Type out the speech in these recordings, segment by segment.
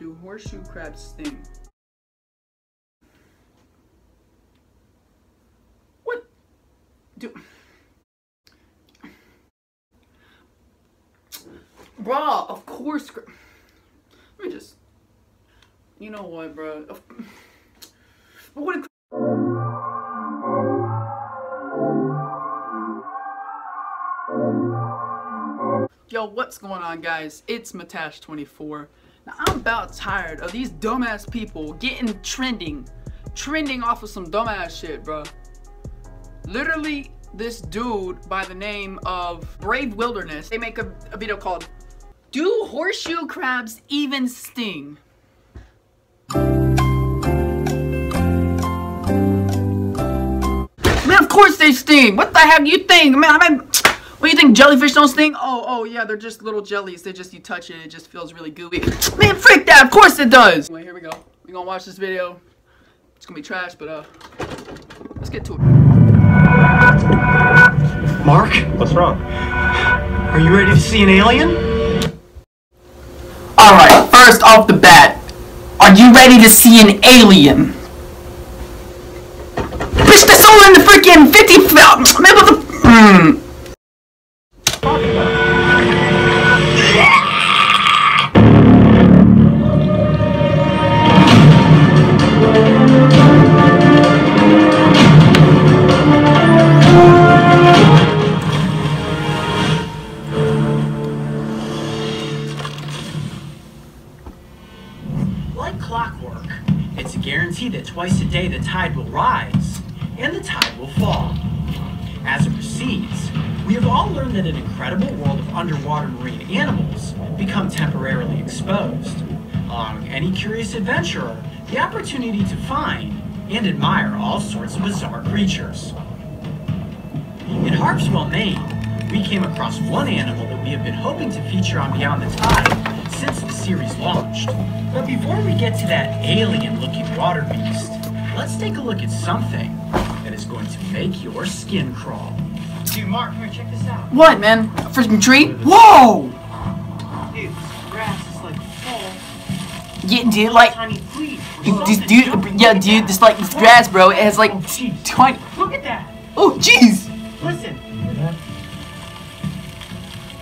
Do horseshoe crabs sting? What? Do. Bruh, of course. Let me just. You know what, bro? Of... What? Yo, what's going on, guys? It's Mattash24. Now, I'm about tired of these dumbass people getting trending, trending off of some dumbass shit, bro. Literally, this dude by the name of Brave Wilderness, they make a, a video called Do Horseshoe Crabs Even Sting? Man, of course they sting. What the heck do you think? Man, I mean, what do you think? Jellyfish don't sting? Oh, oh yeah, they're just little jellies. They just you touch it, it just feels really gooey. Man, freak that! Of course it does. Anyway, here we go. We gonna watch this video. It's gonna be trash, but uh, let's get to it. Mark, What's wrong? are you ready to see an alien? All right, first off the bat, are you ready to see an alien? Bitch, that's all in the freaking 50. Man, an incredible world of underwater marine animals become temporarily exposed, allowing any curious adventurer the opportunity to find and admire all sorts of bizarre creatures. In Harpswell, Maine, we came across one animal that we have been hoping to feature on Beyond the Tide since the series launched. But before we get to that alien-looking water beast, let's take a look at something that is going to make your skin crawl. Dude, Mark, come here, check this out. What, man? A freaking tree? Whoa! Dude, this grass is like full Yeah, dude, like, tiny dude, dude, yeah, dude, this like this grass, bro. It has like Oh, jeez. tiny. Look at that! Oh, jeez. Listen!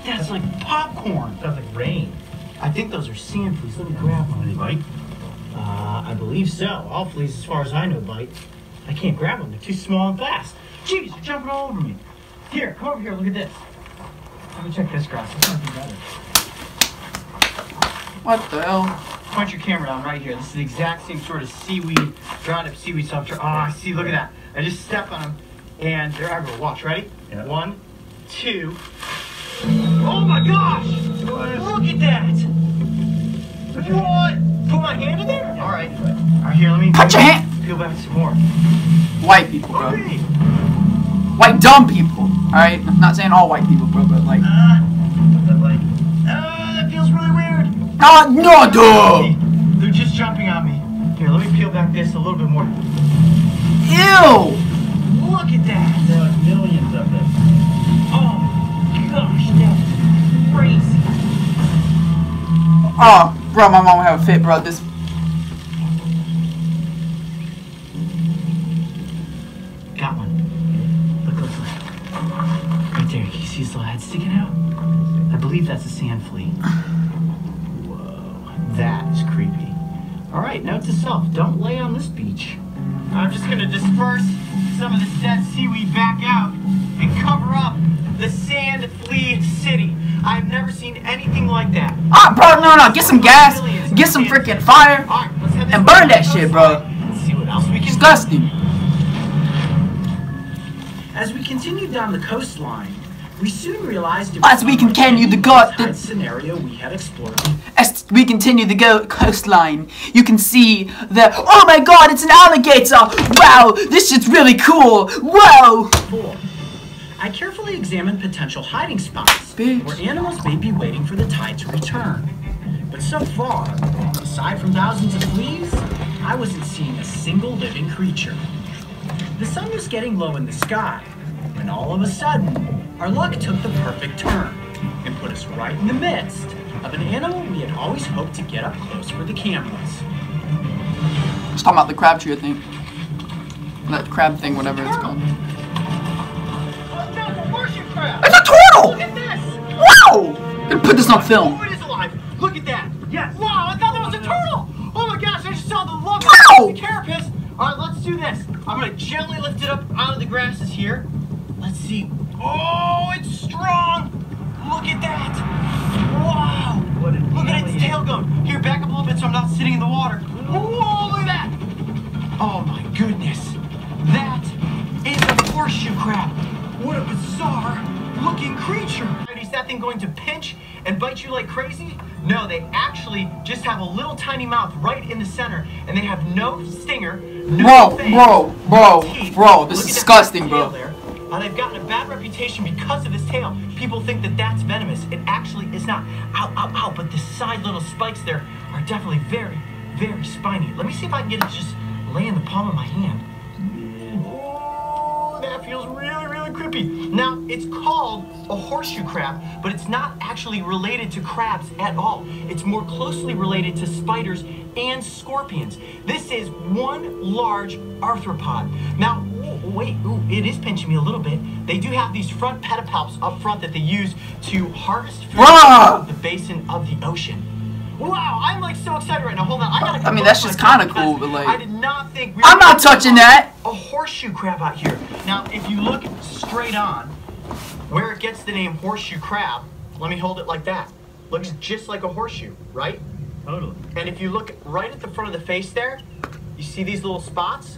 That's like popcorn. That's like rain. I think those are sand fleas. Let me grab one. Any bite? Uh, I believe so. All fleas, as far as I know, bite. I can't grab them. They're too small and fast. Jeez, they're jumping all over me. Here, come over here. Look at this. Let me check this grass. This might be better. What the hell? Point your camera down right here. This is the exact same sort of seaweed, dried up seaweed substrate. Oh, I see. Look at that. I just stepped on them, and they're everywhere. Watch. Ready? Yeah. One, two. Oh my gosh! Look at that! What? Put my hand in there? All right. All right. Here, let me. Put your hand. Peel back some more. White people, bro. Hey. White dumb people. All right, I'm not saying all white people, bro, but like. Uh, but like, uh, that feels really weird. Oh no, dude. They're just jumping on me. Here, let me peel back this a little bit more. Ew. Look at that. There are millions of them. Oh gosh, that's crazy. Oh, bro, my mom would have a fit, bro. This. Sticking out? I believe that's a sand flea. Whoa, that is creepy. All right, note to self: don't lay on this beach. I'm just gonna disperse some of this dead seaweed back out and cover up the sand flea city. I've never seen anything like that. Ah, bro, no, no. Get some gas. Get some freaking fire. All right, let's head this And burn that shit, bro. and See what else we can do. Disgusting. As we continued down the coastline, we soon realized it As we continue the go- the- scenario we had explored. As we continue the go coastline, you can see the. Oh my God! It's an alligator! Wow, this shit's really cool. Whoa! before. I carefully examined potential hiding spots Bitch. where animals may be waiting for the tide to return. But so far, aside from thousands of fleas, I wasn't seeing a single living creature. The sun was getting low in the sky when all of a sudden, our luck took the perfect turn and put us right in the midst of an animal we had always hoped to get up close for the cameras. It's talking about the crab tree, I think. That crab thing, whatever it's called. Oh, no, the horseshoe crab! It's a turtle! Look at this! Wow! Gonna put this on film. Oh, it is alive! Look at that! Yes. Wow, I thought that was a turtle! Oh my gosh, I just saw the look Wow! of the carapace! Alright, let's do this. I'm gonna gently lift it up out of the grasses here. Let's see. Oh, it's strong! Look at that! Wow! What an Look at its tail going. Here, back up a little bit so I'm not sitting in the water. Whoa, look at that! Oh my goodness. That is a horseshoe crab. What a bizarre looking creature. Is that thing going to pinch and bite you like crazy? No, they actually just have a little tiny mouth right in the center and they have no stinger, no Bro, fangs, bro, bro, no teeth. bro, this Look is disgusting, bro. there. Uh, they've gotten a bad reputation because of this tail. People think that that's venomous. It actually is not. Ow, ow, ow. But the side little spikes there are definitely very, very spiny. Let me see if I can get it just lay in the palm of my hand. Feels really, really creepy. Now, it's called a horseshoe crab, but it's not actually related to crabs at all. It's more closely related to spiders and scorpions. This is one large arthropod. Now, ooh, wait, ooh, it is pinching me a little bit. They do have these front pedipalps up front that they use to harvest food from the basin of the ocean. Wow, I'm like so excited right now. Hold on, I gotta. I mean, that's just kinda cool, but, like- I did not think we I'm not touching that. A horseshoe crab out here. Now, if you look straight on, where it gets the name horseshoe crab, let me hold it like that. Looks just like a horseshoe, right? Totally. And if you look right at the front of the face there, you see these little spots?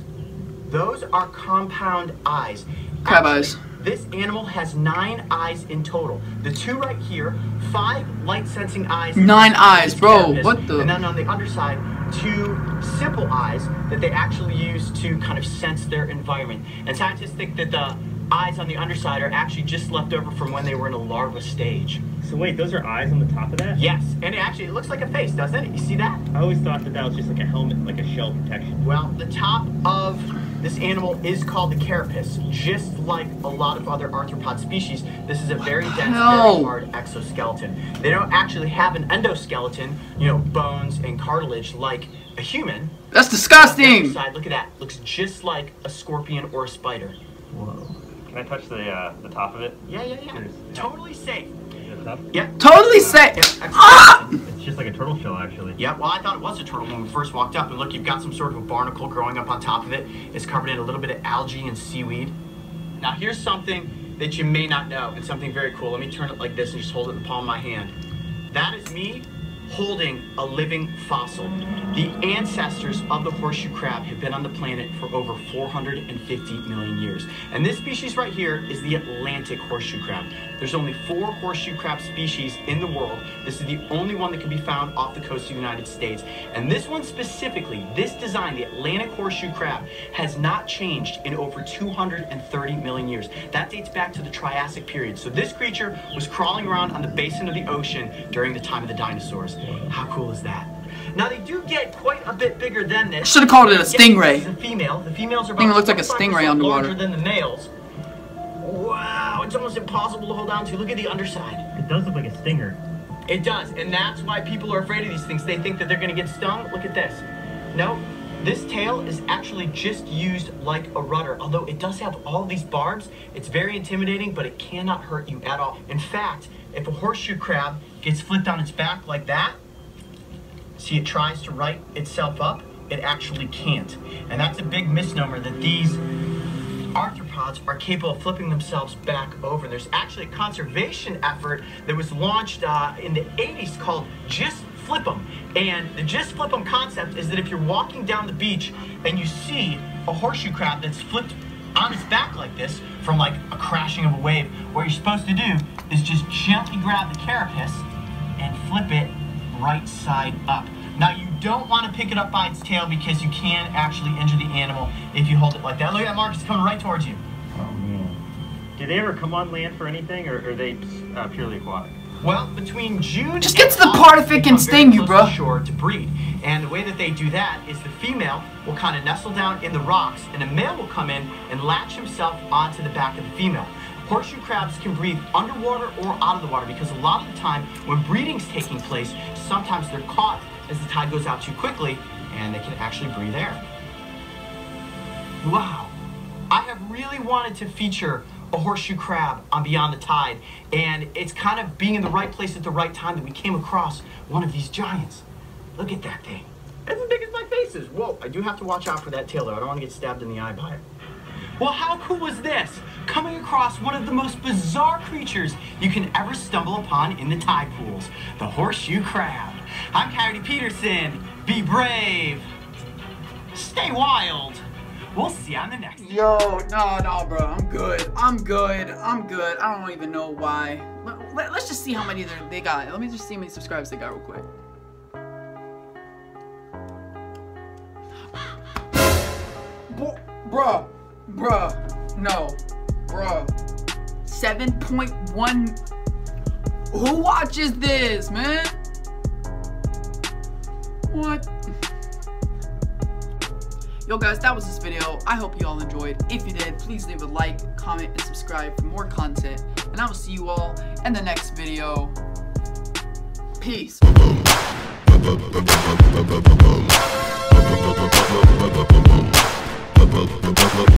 Those are compound eyes. Crab Actually, eyes. This animal has nine eyes in total. The two right here, five light sensing eyes. Nine eyes, bro, Carapace, what the- And then on the underside, two simple eyes that they actually use to kind of sense their environment. And scientists think that the eyes on the underside are actually just left over from when they were in a larva stage. So wait, those are eyes on the top of that? Yes, and it actually it looks like a face, doesn't it? You see that? I always thought that that was just like a helmet, like a shell protection. Well, the top of this animal is called the carapace. Just like a lot of other arthropod species, this is a very dense, hell? very hard exoskeleton. They don't actually have an endoskeleton, you know, bones and cartilage like a human. That's disgusting. side, look at that. Looks just like a scorpion or a spider. Whoa. Can I touch the uh, the top of it? Yeah, yeah, yeah. Cheers. Totally safe. The top? Yep. Totally safe. Yep, Ah! It's just like a turtle shell, actually. Yeah, well, I thought it was a turtle when we first walked up. And look, you've got some sort of a barnacle growing up on top of it. It's covered in a little bit of algae and seaweed. Now, here's something that you may not know, and something very cool. Let me turn it like this and just hold it in the palm of my hand. That is me holding a living fossil. The ancestors of the horseshoe crab have been on the planet for over 450 million years. And this species right here is the Atlantic horseshoe crab. There's only four horseshoe crab species in the world. This is the only one that can be found off the coast of the United States. And this one specifically, this design, the Atlantic horseshoe crab, has not changed in over 230 million years. That dates back to the Triassic period. So this creature was crawling around on the basin of the ocean during the time of the dinosaurs. How cool is that? Now they do get quite a bit bigger than this. Should've called it a stingray. The female. The females are about Thing looks like a stingray underwater. larger than the males. Wow, it's almost impossible to hold on to. Look at the underside. It does look like a stinger. It does, and that's why people are afraid of these things. They think that they're gonna get stung. Look at this. No, this tail is actually just used like a rudder. Although it does have all these barbs, it's very intimidating, but it cannot hurt you at all. In fact, if a horseshoe crab gets flipped on its back like that, see it tries to right itself up, it actually can't. And that's a big misnomer that these arthropods are capable of flipping themselves back over. There's actually a conservation effort that was launched uh, in the 80s called Just Flip 'em. And the Just Flip 'em concept is that if you're walking down the beach and you see a horseshoe crab that's flipped on its back like this from like a crashing of a wave, what you're supposed to do is just gently grab the carapace and flip it right side up. Now you don't want to pick it up by its tail because you can actually injure the animal if you hold it like that. Look at that, Mark, it's coming right towards you. Oh man. Do they ever come on land for anything, or are they uh, purely aquatic? Well, between June Just get to the part if it can sting you, bro. to Shore to breed, and the way that they do that is the female will kind of nestle down in the rocks, and the male will come in and latch himself onto the back of the female. Horseshoe crabs can breathe underwater or out of the water because a lot of the time when breeding's taking place, sometimes they're caught as the tide goes out too quickly and they can actually breathe air. Wow. I have really wanted to feature a horseshoe crab on Beyond the Tide, and it's kind of being in the right place at the right time that we came across one of these giants. Look at that thing. It's as big as my face is. Whoa, I do have to watch out for that tail though. I don't want to get stabbed in the eye by it. Well, how cool was this? Coming across one of the most bizarre creatures you can ever stumble upon in the tide pools, the horseshoe crab. I'm Coyote Peterson. Be brave. Stay wild. We'll see you on the next. Yo, no, no, bro. I'm good. I'm good. I'm good. I don't even know why. Let, us just see how many they got. Let me just see how many subscribers they got real quick. Bruh, bruh, no, bruh. 7.1. Who watches this, man? What? Yo guys, that was this video. I hope you all enjoyed. If you did, please leave a like, comment, and subscribe for more content. And I will see you all in the next video. Peace.